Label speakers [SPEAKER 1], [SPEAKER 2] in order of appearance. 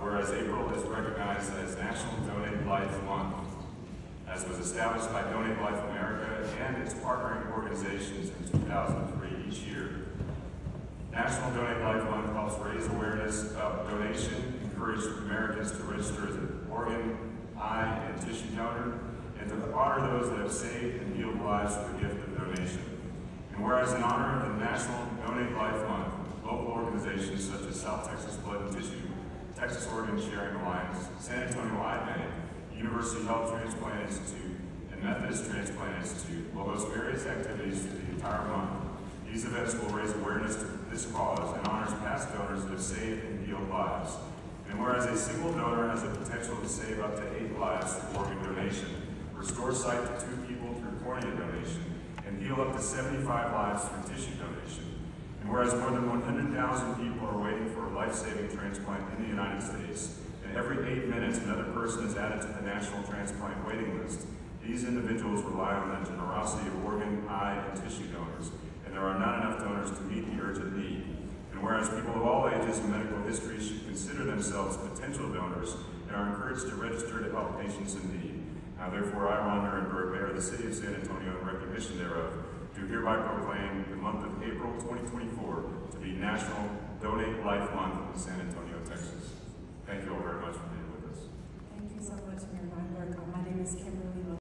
[SPEAKER 1] whereas April is recognized as National Donate Life Month, as was established by Donate Life America and its partnering organizations in 2003 each year. National Donate Life Month helps raise awareness of donation, encourage Americans to register as an organ, eye, and tissue donor, and to honor those that have saved and healed lives through the gift of donation. And whereas in honor of the National Donate Life Month, local organizations such as South Texas Blood and Tissue, Texas Organ Sharing Alliance, San Antonio Eye Bank, University Health Transplant Institute, and Methodist Transplant Institute will host various activities through the entire month. These events will raise awareness to this cause and honors past donors that have saved and healed lives. And whereas a single donor has the potential to save up to eight lives through organ donation, restore sight to two people through cornea donation, and heal up to 75 lives through tissue donation. Whereas more than 100,000 people are waiting for a life-saving transplant in the United States, and every eight minutes another person is added to the national transplant waiting list, these individuals rely on the generosity of organ, eye, and tissue donors, and there are not enough donors to meet the urgent need. And whereas people of all ages and medical histories should consider themselves potential donors and are encouraged to register to help patients in need. Now therefore, I, Ron Nirenberg, Mayor of the City of San Antonio, in recognition thereof, do hereby proclaim the month of April 2024 to be National Donate Life Month in San Antonio,